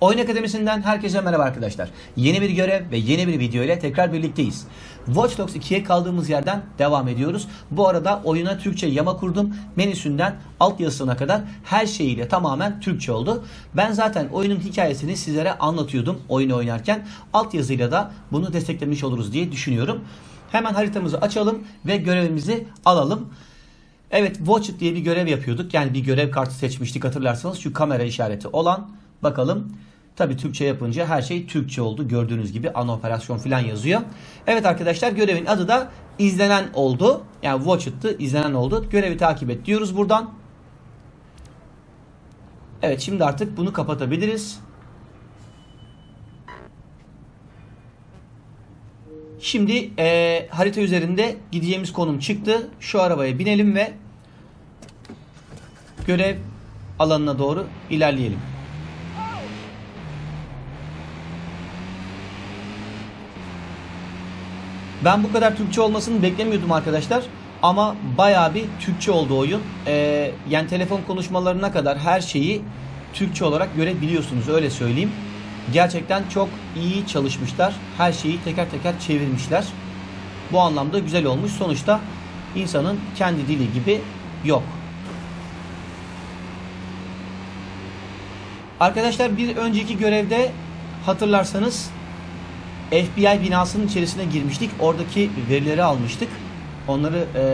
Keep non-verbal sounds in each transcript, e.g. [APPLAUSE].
Oyun Akademisi'nden herkese merhaba arkadaşlar. Yeni bir görev ve yeni bir video ile tekrar birlikteyiz. Watch Dogs 2'ye kaldığımız yerden devam ediyoruz. Bu arada oyuna Türkçe yama kurdum. Menüsünden alt yazısına kadar her şeyiyle tamamen Türkçe oldu. Ben zaten oyunun hikayesini sizlere anlatıyordum oyunu oynarken. Alt yazıyla da bunu desteklemiş oluruz diye düşünüyorum. Hemen haritamızı açalım ve görevimizi alalım. Evet Watch It diye bir görev yapıyorduk. Yani bir görev kartı seçmiştik hatırlarsanız. Şu kamera işareti olan bakalım. Tabi Türkçe yapınca her şey Türkçe oldu. Gördüğünüz gibi ana operasyon falan yazıyor. Evet arkadaşlar görevin adı da izlenen oldu. Yani Watch It'tı izlenen oldu. Görevi takip et diyoruz buradan. Evet şimdi artık bunu kapatabiliriz. Şimdi e, harita üzerinde gideceğimiz konum çıktı. Şu arabaya binelim ve görev alanına doğru ilerleyelim. Ben bu kadar Türkçe olmasını beklemiyordum arkadaşlar. Ama baya bir Türkçe oldu oyun. Ee, yani telefon konuşmalarına kadar her şeyi Türkçe olarak görebiliyorsunuz öyle söyleyeyim. Gerçekten çok iyi çalışmışlar. Her şeyi teker teker çevirmişler. Bu anlamda güzel olmuş. Sonuçta insanın kendi dili gibi yok. Arkadaşlar bir önceki görevde hatırlarsanız FBI binasının içerisine girmiştik. Oradaki verileri almıştık. Onları e,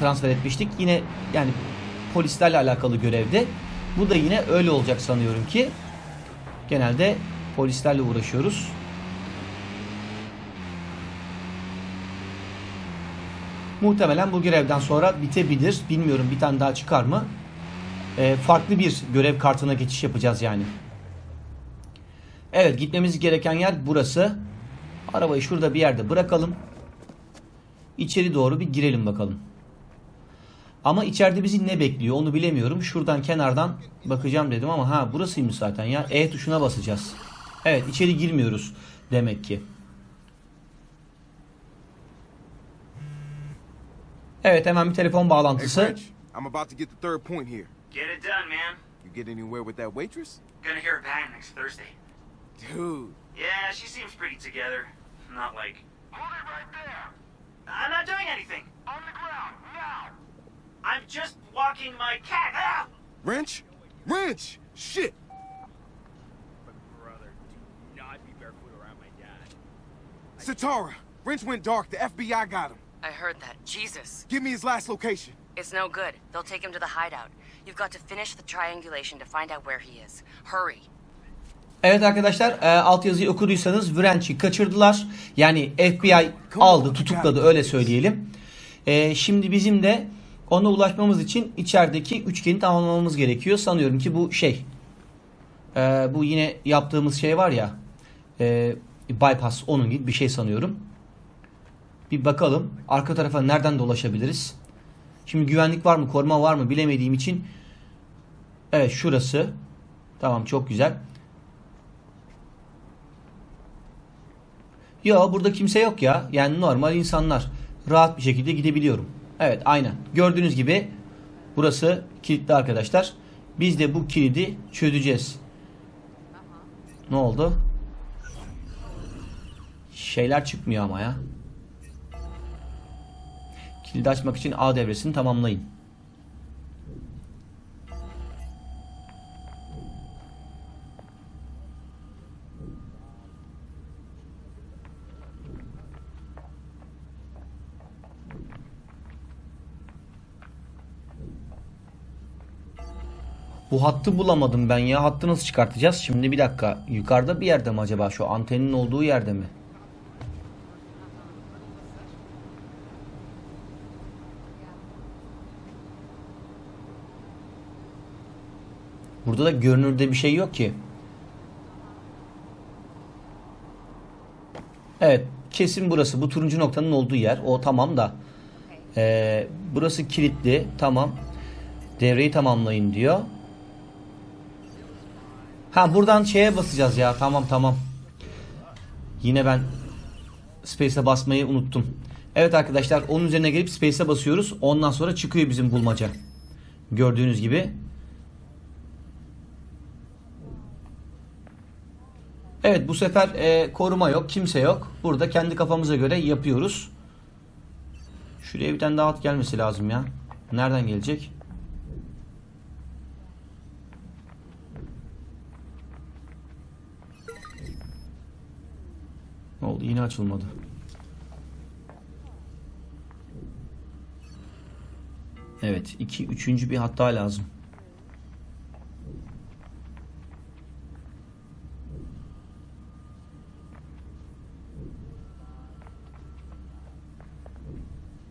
transfer etmiştik. Yine yani polislerle alakalı görevde. Bu da yine öyle olacak sanıyorum ki. Genelde polislerle uğraşıyoruz. Muhtemelen bu görevden sonra bitebilir. Bilmiyorum bir tane daha çıkar mı? E, farklı bir görev kartına geçiş yapacağız yani. Evet gitmemiz gereken yer burası. Arabayı şurada bir yerde bırakalım. İçeri doğru bir girelim bakalım. Ama içeride bizi ne bekliyor onu bilemiyorum. Şuradan kenardan bakacağım dedim ama ha burasıymış zaten ya. E tuşuna basacağız. Evet içeri girmiyoruz demek ki. Evet hemen bir telefon bağlantısı. Hey, French, I'm about to get the third point here. Get it done, man. You get anywhere with that waitress? Gonna hear her back next Thursday. Dude. Yeah, she seems pretty together. Not like. Hold it right there! I'm not doing anything! On the ground, now! I'm just walking my cat! Ah! Wrench? Wrench! Shit! Brother, do not be barefoot around my dad. Satara! Wrench went dark. The FBI got him. I heard that. Jesus. Give me his last location. It's no good. They'll take him to the hideout. You've got to finish the triangulation to find out where he is. Hurry. Evet arkadaşlar e, altyazıyı okuduysanız Wrench'i kaçırdılar. Yani FBI aldı tutukladı öyle söyleyelim. E, şimdi bizim de ona ulaşmamız için içerideki üçgeni tamamlamamız gerekiyor. Sanıyorum ki bu şey. E, bu yine yaptığımız şey var ya. E, bypass onun gibi bir şey sanıyorum. Bir bakalım arka tarafa nereden dolaşabiliriz. Şimdi güvenlik var mı koruma var mı bilemediğim için. Evet şurası. Tamam çok güzel. Yo burada kimse yok ya. Yani normal insanlar. Rahat bir şekilde gidebiliyorum. Evet aynen. Gördüğünüz gibi burası kilitli arkadaşlar. Biz de bu kilidi çözeceğiz. Ne oldu? Şeyler çıkmıyor ama ya. Kilidi açmak için A devresini tamamlayın. Bu hattı bulamadım ben ya. Hattı nasıl çıkartacağız? Şimdi bir dakika. Yukarıda bir yerde mi acaba? Şu antenin olduğu yerde mi? Burada da görünürde bir şey yok ki. Evet. Kesin burası. Bu turuncu noktanın olduğu yer. O tamam da. Ee, burası kilitli. Tamam. Devreyi tamamlayın diyor. Ha buradan şeye basacağız ya. Tamam tamam. Yine ben Space'e basmayı unuttum. Evet arkadaşlar onun üzerine gelip Space'e basıyoruz. Ondan sonra çıkıyor bizim bulmaca. Gördüğünüz gibi. Evet bu sefer e, koruma yok, kimse yok. Burada kendi kafamıza göre yapıyoruz. Şuraya bir tane daha at gelmesi lazım ya. Nereden gelecek? Ne oldu? Yine açılmadı. Evet. iki Üçüncü bir hat daha lazım.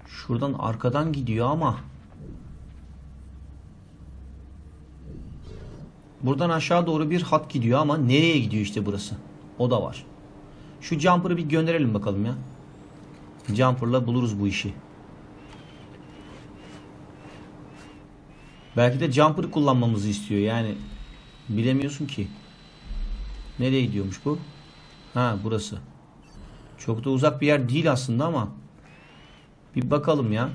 Şuradan arkadan gidiyor ama Buradan aşağı doğru bir hat gidiyor ama nereye gidiyor işte burası? O da var. Şu jumper'ı bir gönderelim bakalım ya. Jumper'la buluruz bu işi. Belki de jumper'ı kullanmamızı istiyor yani. Bilemiyorsun ki. Nereye gidiyormuş bu? Ha burası. Çok da uzak bir yer değil aslında ama. Bir bakalım ya.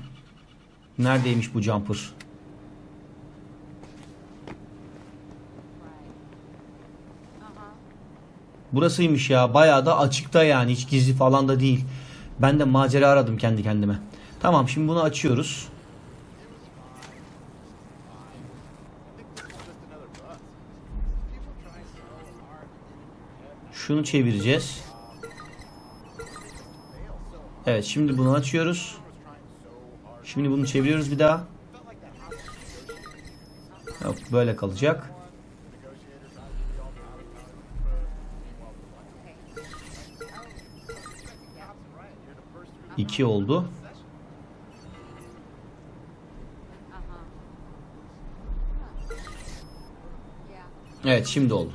Neredeymiş bu jumper? Burasıymış ya. Bayağı da açıkta yani. Hiç gizli falan da değil. Ben de macera aradım kendi kendime. Tamam şimdi bunu açıyoruz. Şunu çevireceğiz. Evet şimdi bunu açıyoruz. Şimdi bunu çeviriyoruz bir daha. Yok böyle kalacak. İki oldu. Evet şimdi oldu.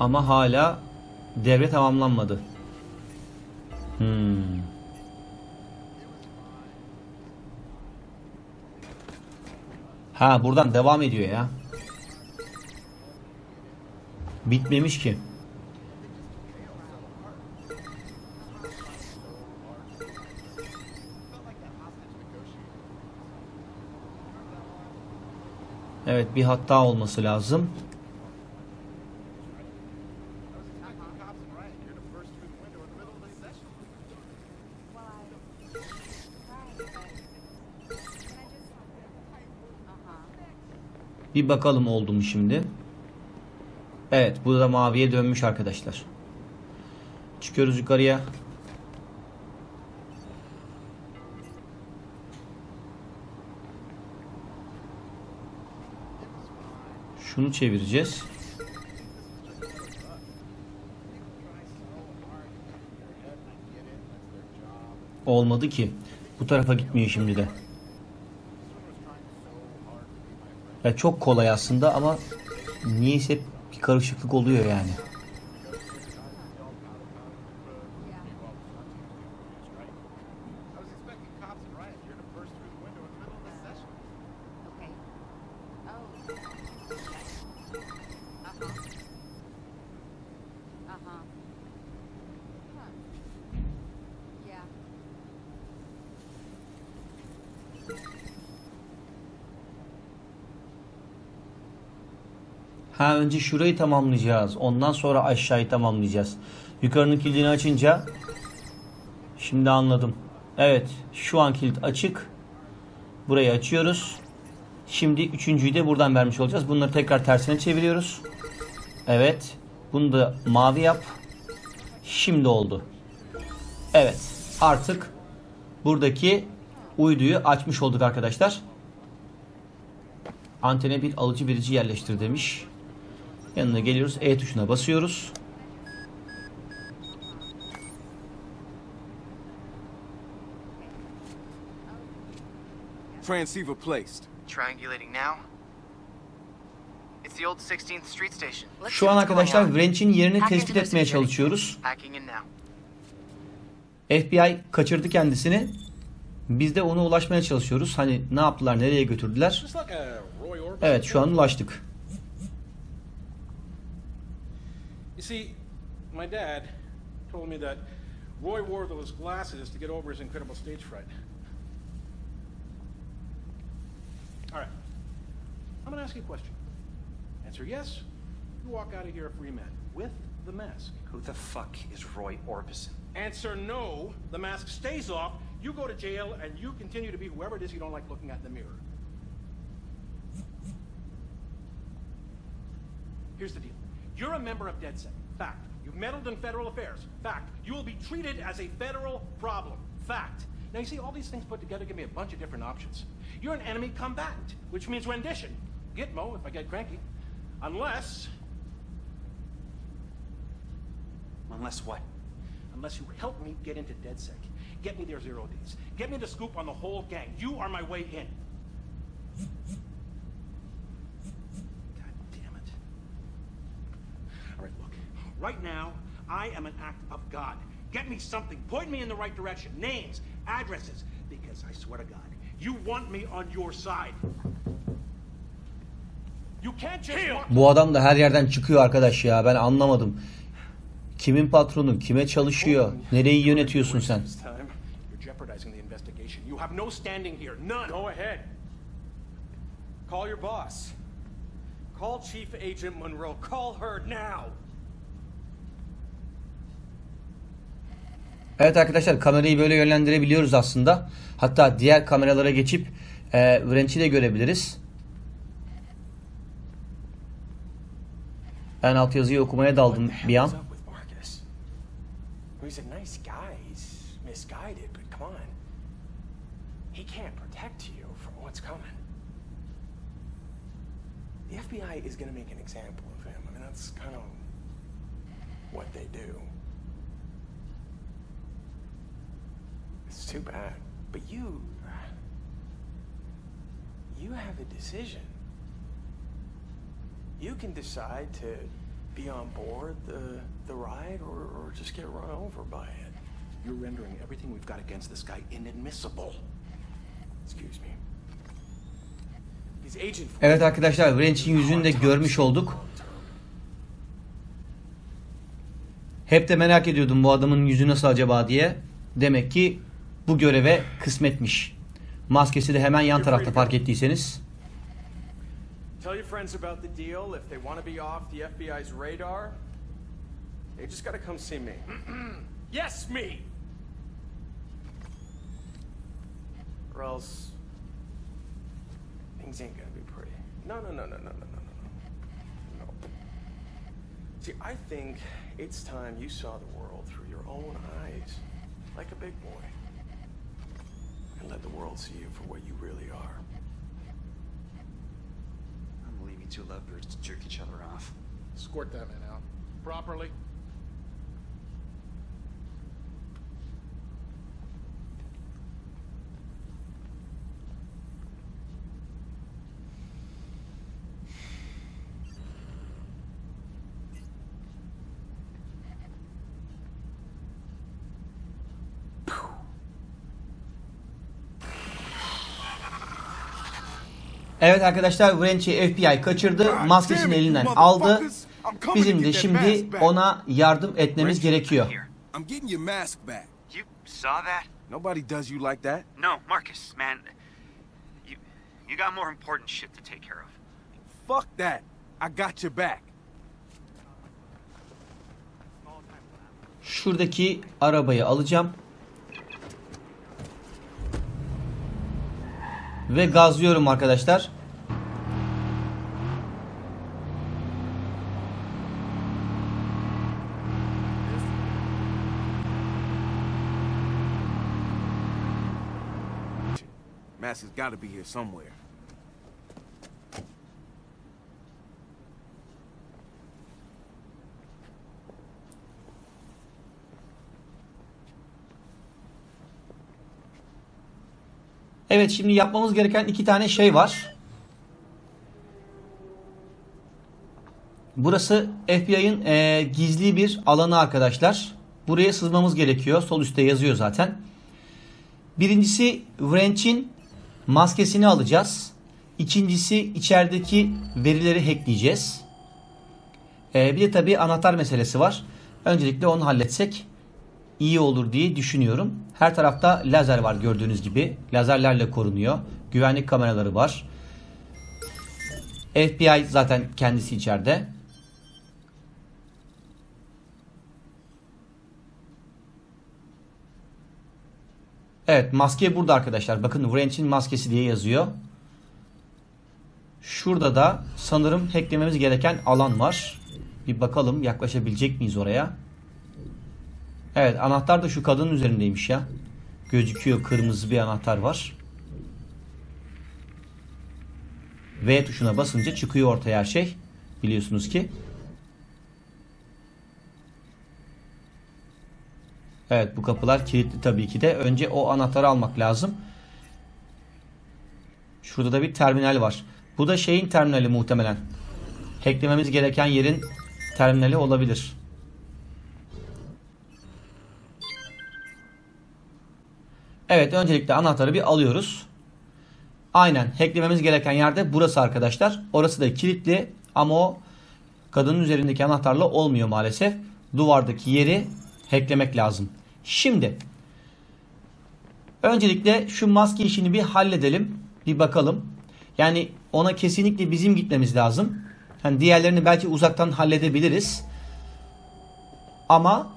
Ama hala devre tamamlanmadı. Hmm. Ha buradan devam ediyor ya. Bitmemiş ki. Evet bir hatta olması lazım. Bir bakalım oldu mu şimdi. Evet bu da maviye dönmüş arkadaşlar. Çıkıyoruz yukarıya. Şunu çevireceğiz. Olmadı ki. Bu tarafa gitmiyor şimdi de. Ya çok kolay aslında ama niyeyse bir karışıklık oluyor yani. Ha önce şurayı tamamlayacağız. Ondan sonra aşağıyı tamamlayacağız. Yukarının kilidini açınca şimdi anladım. Evet şu an kilit açık. Burayı açıyoruz. Şimdi üçüncüyü de buradan vermiş olacağız. Bunları tekrar tersine çeviriyoruz. Evet. Bunu da mavi yap. Şimdi oldu. Evet. Artık buradaki uyduyu açmış olduk arkadaşlar. Antene bir alıcı verici yerleştir demiş. Yanına geliyoruz. E tuşuna basıyoruz. Transceiver placed. Triangulating now. It's the old 16th Street station. Şu an arkadaşlar wrench'in yerini tespit etmeye çalışıyoruz. FBI kaçırdı kendisini. Biz de ona ulaşmaya çalışıyoruz. Hani ne yaptılar, nereye götürdüler? Evet şu an ulaştık. You see, my dad told me that Roy wore those glasses to get over his incredible stage fright. All right. I'm going to ask you a question. Answer yes, you walk out of here a free man with the mask. Who the fuck is Roy Orbison? Answer no, the mask stays off, you go to jail, and you continue to be whoever it is you don't like looking at in the mirror. Here's the deal. You're a member of DedSec. Fact. You've meddled in federal affairs. Fact. You will be treated as a federal problem. Fact. Now, you see, all these things put together give me a bunch of different options. You're an enemy combatant, which means rendition. Gitmo, if I get cranky. Unless, Unless what? unless you help me get into DedSec. Get me their zero days. Get me the scoop on the whole gang. You are my way in. God damn it. All right, look. Right now, I am an act of God. Get me something. Point me in the right direction. Names, addresses. Because I swear to God, you want me on your side. You can't just walk- Bu adam da her yerden çıkıyor arkadaş ya. Ben anlamadım. Kimin patronu, kime çalışıyor, nereyi yönetiyorsun sen? This time, you're jeopardizing the investigation. You have no standing here. None. Go ahead. Call your boss. Call Chief Agent Monroe. Call her now. Evet arkadaşlar kamerayı böyle yönlendirebiliyoruz aslında. Hatta diğer kameralara geçip e, Wrench'i de görebiliriz. Ben alt yazıyı okumaya daldım bir an. The FBI is going to make an example of him. I mean, that's kind of what they do. It's too bad. But you. You have a decision. You can decide to be on board the, the ride or, or just get run over by it. You're rendering everything we've got against this guy inadmissible. Excuse me. He's Agent Evet arkadaşlar Wrench'in yüzünü de görmüş olduk. Hep de merak ediyordum bu adamın yüzü nasıl acaba diye. Demek ki bu göreve kısmetmiş. Maskesi de hemen yan tarafta fark ettiyseniz. Tell your friends about the deal. If they want to be off the FBI's radar, they just gotta come see me. [CLEARS THROAT] yes, me! Or else, things ain't gonna be pretty. No, no, no, no, no, no, no, no. No. See, I think it's time you saw the world through your own eyes, like a big boy. And let the world see you for what you really are. I'm leaving two lovebirds to jerk each other off. Escort that man out. Properly. Evet arkadaşlar Wrench'i FBI kaçırdı. Maskesini elinden aldı. Bizim de şimdi ona yardım etmemiz gerekiyor. I'm getting your mask back. You saw that? Nobody does you like that. No, Marcus, man. You you got more important shit to take care of. Fuck that. I got your back. Şuradaki arabayı alacağım. Ve gazlıyorum arkadaşlar. Mask has got to be here somewhere. Evet şimdi yapmamız gereken iki tane şey var. Burası FBI'ın e, gizli bir alanı arkadaşlar. Buraya sızmamız gerekiyor. Sol üstte yazıyor zaten. Birincisi Wrench'in maskesini alacağız. İkincisi içerideki verileri hackleyeceğiz. E, bir de tabii anahtar meselesi var. Öncelikle onu halletsek iyi olur diye düşünüyorum. Her tarafta lazer var gördüğünüz gibi. Lazerlerle korunuyor. Güvenlik kameraları var. FBI zaten kendisi içeride. Evet maske burada arkadaşlar. Bakın Wrench'in maskesi diye yazıyor. Şurada da sanırım hacklememiz gereken alan var. Bir bakalım yaklaşabilecek miyiz oraya. Evet anahtar da şu kadının üzerindeymiş ya. Gözüküyor kırmızı bir anahtar var. V tuşuna basınca çıkıyor ortaya her şey. Biliyorsunuz ki. Evet bu kapılar kilitli tabii ki de. Önce o anahtarı almak lazım. Şurada da bir terminal var. Bu da şeyin terminali muhtemelen. Hacklememiz gereken yerin terminali olabilir. Evet öncelikle anahtarı bir alıyoruz. Aynen hacklememiz gereken yerde burası arkadaşlar. Orası da kilitli ama o kadının üzerindeki anahtarla olmuyor maalesef. Duvardaki yeri hacklemek lazım. Şimdi öncelikle şu maske işini bir halledelim. Bir bakalım. Yani ona kesinlikle bizim gitmemiz lazım. Yani diğerlerini belki uzaktan halledebiliriz. Ama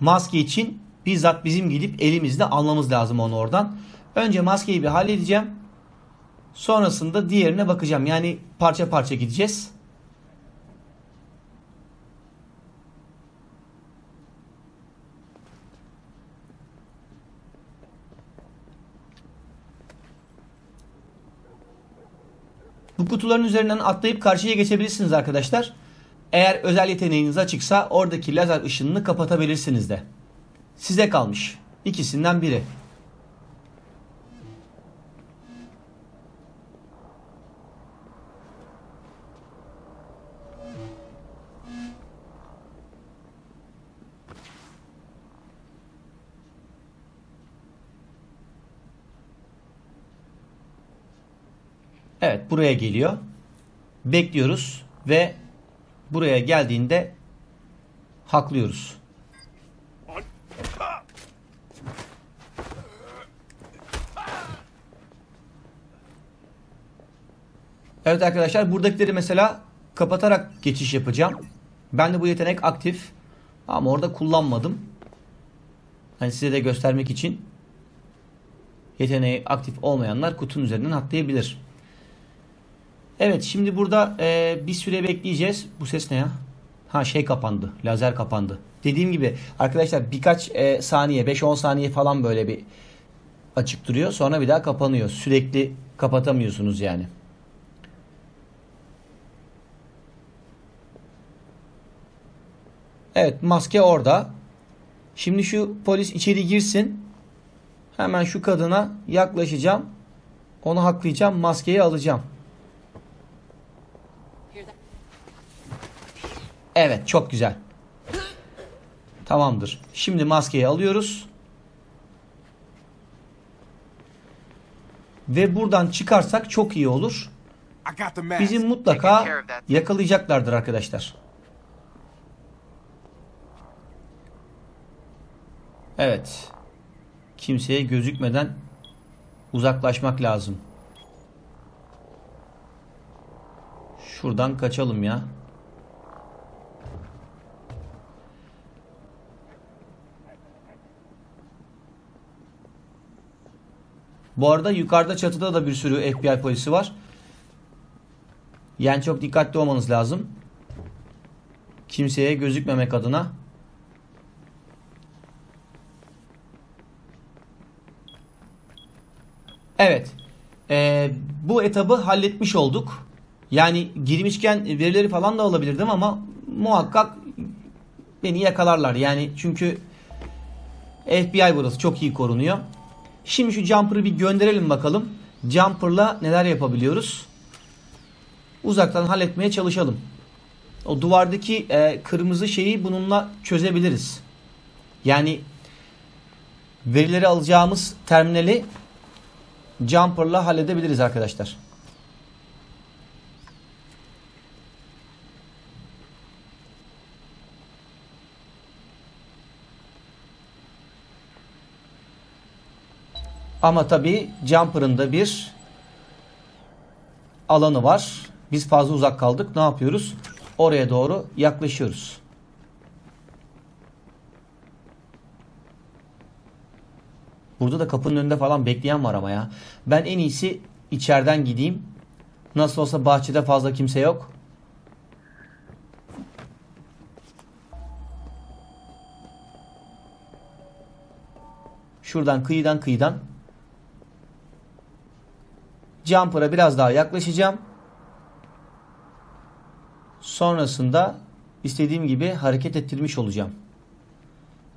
maske için bizzat bizim gidip elimizde almamız lazım onu oradan. Önce maskeyi bir halledeceğim. Sonrasında diğerine bakacağım. Yani parça parça gideceğiz. Bu kutuların üzerinden atlayıp karşıya geçebilirsiniz arkadaşlar. Eğer özel yeteneğiniz açıksa oradaki lazer ışınını kapatabilirsiniz de. Size kalmış. İkisinden biri. Evet buraya geliyor. Bekliyoruz ve buraya geldiğinde haklıyoruz. Evet arkadaşlar buradakileri mesela kapatarak geçiş yapacağım. Ben de bu yetenek aktif ama orada kullanmadım. Hani size de göstermek için yeteneği aktif olmayanlar kutunun üzerinden atlayabilir. Evet şimdi burada e, bir süre bekleyeceğiz. Bu ses ne ya? Ha şey kapandı. Lazer kapandı. Dediğim gibi arkadaşlar birkaç e, saniye 5-10 saniye falan böyle bir açık duruyor. Sonra bir daha kapanıyor. Sürekli kapatamıyorsunuz yani. Evet maske orada. Şimdi şu polis içeri girsin. Hemen şu kadına yaklaşacağım. Onu haklayacağım. Maskeyi alacağım. Evet çok güzel. Tamamdır. Şimdi maskeyi alıyoruz. Ve buradan çıkarsak çok iyi olur. Bizi mutlaka yakalayacaklardır arkadaşlar. Evet. Kimseye gözükmeden uzaklaşmak lazım. Şuradan kaçalım ya. Bu arada yukarıda çatıda da bir sürü FBI polisi var. Yani çok dikkatli olmanız lazım. Kimseye gözükmemek adına. Evet. Ee, bu etabı halletmiş olduk. Yani girmişken verileri falan da alabilirdim ama muhakkak beni yakalarlar. Yani çünkü FBI burası çok iyi korunuyor. Şimdi şu jumper'ı bir gönderelim bakalım. Jumper'la neler yapabiliyoruz? Uzaktan halletmeye çalışalım. O duvardaki e, kırmızı şeyi bununla çözebiliriz. Yani verileri alacağımız terminali jumper'la halledebiliriz arkadaşlar. Ama tabii jumper'ın da bir alanı var. Biz fazla uzak kaldık. Ne yapıyoruz? Oraya doğru yaklaşıyoruz. Burada da kapının önünde falan bekleyen var ama ya. Ben en iyisi içeriden gideyim. Nasıl olsa bahçede fazla kimse yok. Şuradan kıyıdan kıyıdan Jumper'a biraz daha yaklaşacağım. Sonrasında istediğim gibi hareket ettirmiş olacağım.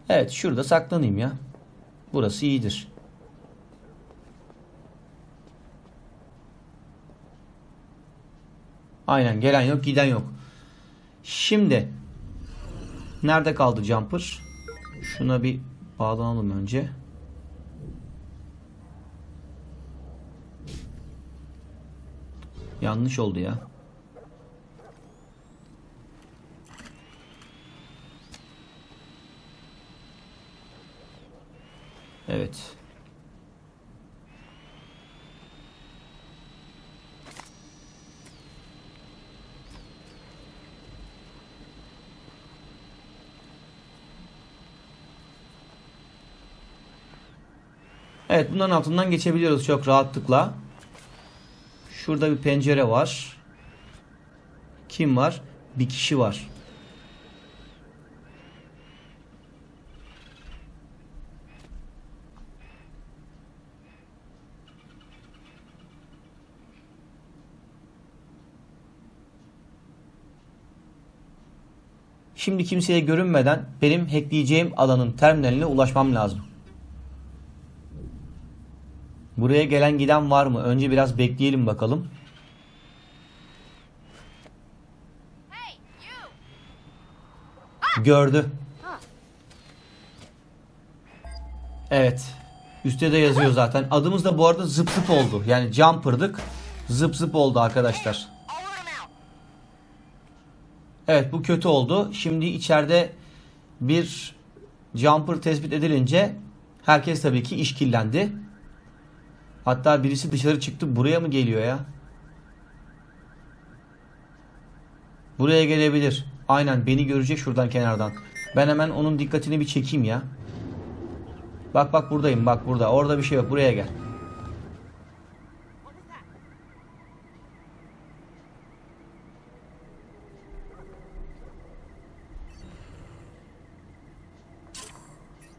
Evet şurada saklanayım ya. Burası iyidir. Aynen gelen yok giden yok. Şimdi nerede kaldı jumper? Şuna bir bağlanalım önce. Yanlış oldu ya. Evet. Evet bunların altından geçebiliyoruz çok rahatlıkla. Şurada bir pencere var. Kim var? Bir kişi var. Şimdi kimseye görünmeden benim hackleyeceğim alanın terminaline ulaşmam lazım. Buraya gelen giden var mı? Önce biraz bekleyelim bakalım. Gördü. Evet. Üstte de yazıyor zaten. Adımız da bu arada zıp zıp oldu. Yani jumper'dık. Zıp zıp oldu arkadaşlar. Evet bu kötü oldu. Şimdi içeride bir jumper tespit edilince herkes tabii ki işkillendi. Hatta birisi dışarı çıktı. Buraya mı geliyor ya? Buraya gelebilir. Aynen beni görecek şuradan kenardan. Ben hemen onun dikkatini bir çekeyim ya. Bak bak buradayım bak burada. Orada bir şey yok. Buraya gel.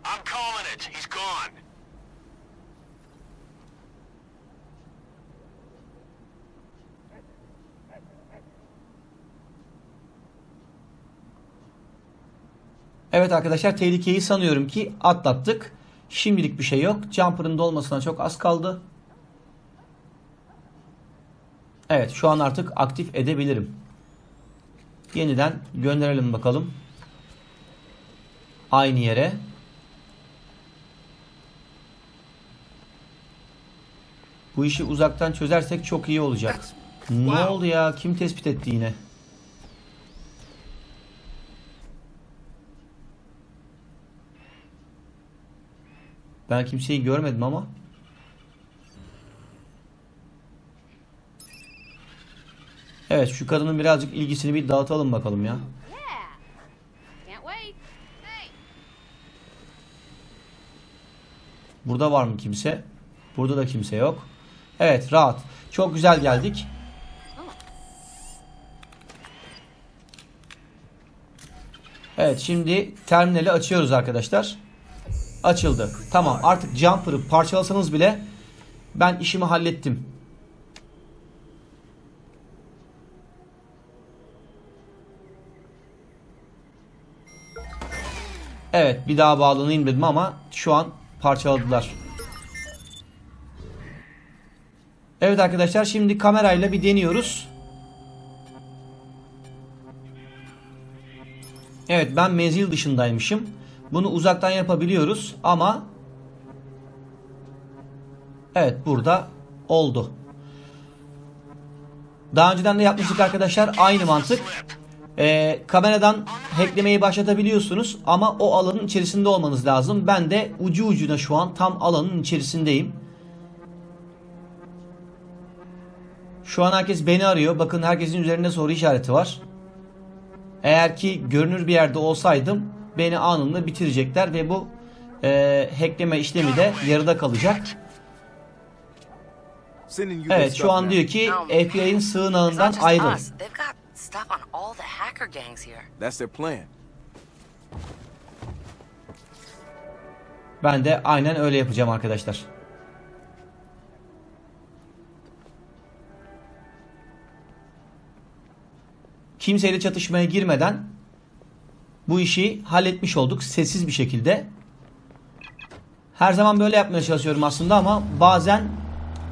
I'm calling it. He's gone. Evet arkadaşlar tehlikeyi sanıyorum ki atlattık. Şimdilik bir şey yok. Jumper'ın dolmasına çok az kaldı. Evet şu an artık aktif edebilirim. Yeniden gönderelim bakalım. Aynı yere. Bu işi uzaktan çözersek çok iyi olacak. Ne oldu ya? Kim tespit etti yine? Ben kimseyi görmedim ama. Evet şu kadının birazcık ilgisini bir dağıtalım bakalım ya. Burada var mı kimse? Burada da kimse yok. Evet rahat. Çok güzel geldik. Evet şimdi terminali açıyoruz arkadaşlar. Açıldı. Tamam artık jumper'ı parçalasanız bile ben işimi hallettim. Evet bir daha bağlanayım dedim ama şu an parçaladılar. Evet arkadaşlar şimdi kamerayla bir deniyoruz. Evet ben menzil dışındaymışım. Bunu uzaktan yapabiliyoruz ama Evet burada oldu. Daha önceden de yapmıştık arkadaşlar. Aynı mantık. Ee, kameradan hacklemeyi başlatabiliyorsunuz ama o alanın içerisinde olmanız lazım. Ben de ucu ucuna şu an tam alanın içerisindeyim. Şu an herkes beni arıyor. Bakın herkesin üzerinde soru işareti var. Eğer ki görünür bir yerde olsaydım beni anında bitirecekler ve bu e, hackleme işlemi de yarıda kalacak. Evet şu an diyor ki FBI'nin sığınağından ayrıl. us. They've got stuff on all the hacker gangs here. That's their plan. Ben de aynen öyle yapacağım arkadaşlar. Kimseyle çatışmaya girmeden bu işi halletmiş olduk sessiz bir şekilde. Her zaman böyle yapmaya çalışıyorum aslında ama bazen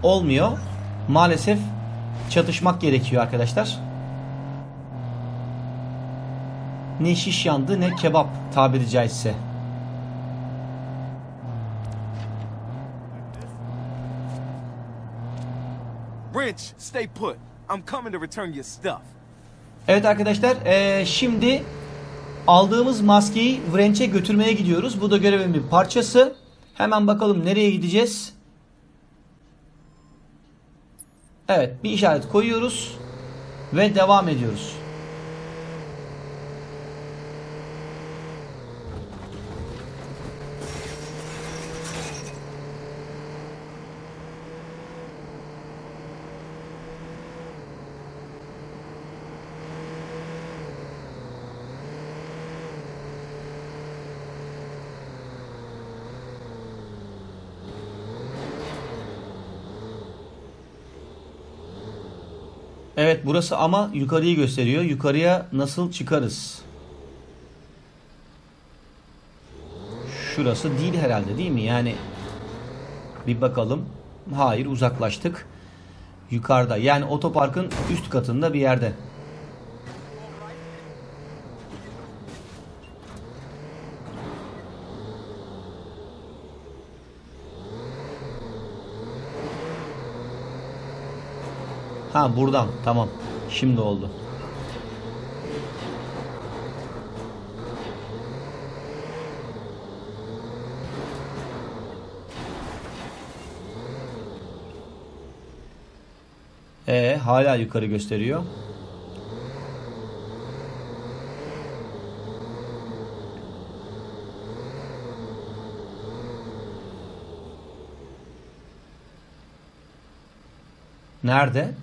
olmuyor. Maalesef çatışmak gerekiyor arkadaşlar. Ne şiş yandı ne kebap tabiri caizse. Wrench, stay put. I'm coming to return your stuff. Evet arkadaşlar eee, şimdi aldığımız maskeyi Wrench'e götürmeye gidiyoruz. Bu da görevin bir parçası. Hemen bakalım nereye gideceğiz. Evet bir işaret koyuyoruz. Ve devam ediyoruz. Evet burası ama yukarıyı gösteriyor. Yukarıya nasıl çıkarız? Şurası değil herhalde değil mi? Yani bir bakalım. Hayır uzaklaştık. Yukarıda yani otoparkın üst katında bir yerde. Buradan tamam. Şimdi oldu. E hala yukarı gösteriyor. Nerede?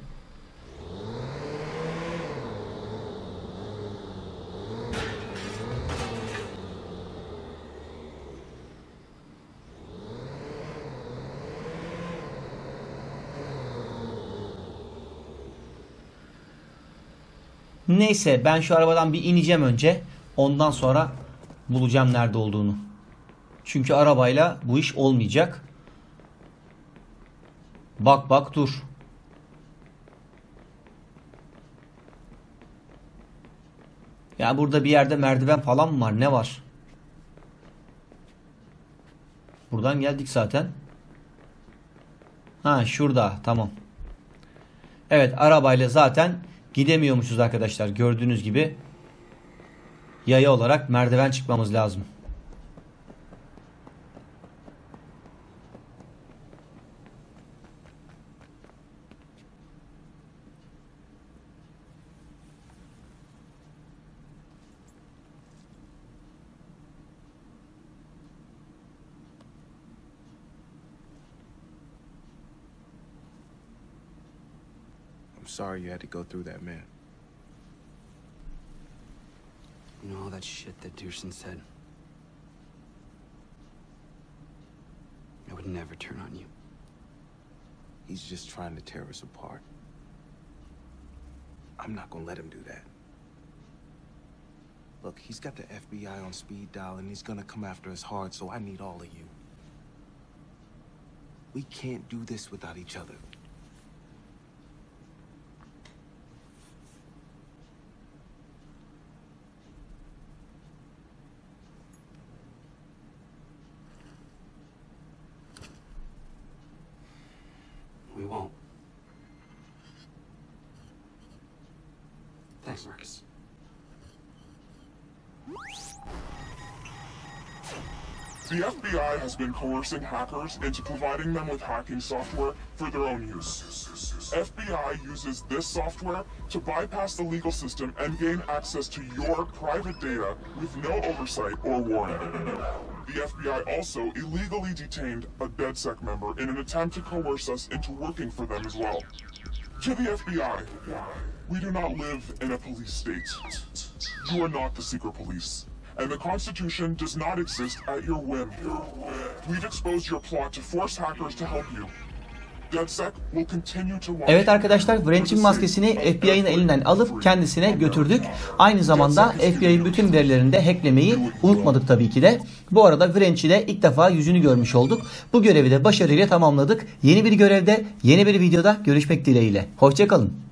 Neyse ben şu arabadan bir ineceğim önce. Ondan sonra bulacağım nerede olduğunu. Çünkü arabayla bu iş olmayacak. Bak bak dur. Ya burada bir yerde merdiven falan mı var? Ne var? Buradan geldik zaten. Ha şurada tamam. Evet arabayla zaten gidemiyormuşuz arkadaşlar. Gördüğünüz gibi yaya olarak merdiven çıkmamız lazım. Sorry you had to go through that, man. You know all that shit that Dearson said? I would never turn on you. He's just trying to tear us apart. I'm not gonna let him do that. Look, he's got the FBI on speed dial and he's gonna come after us hard, so I need all of you. We can't do this without each other. We won't. Thanks, Marcus. The FBI has been coercing hackers into providing them with hacking software for their own use. FBI uses this software to bypass the legal system and gain access to your private data with no oversight or warning. The FBI also illegally detained a DedSec member in an attempt to coerce us into working for them as well. To the FBI, we do not live in a police state. You are not the secret police. And the Constitution does not exist at your whim. We've exposed your plot to force hackers to help you. Evet arkadaşlar Wrench'in maskesini FBI'nin elinden alıp kendisine götürdük. Aynı zamanda FBI'nin bütün verilerini de hacklemeyi unutmadık tabii ki de. Bu arada Wrench'i de ilk defa yüzünü görmüş olduk. Bu görevi de başarıyla tamamladık. Yeni bir görevde, yeni bir videoda görüşmek dileğiyle. Hoşçakalın.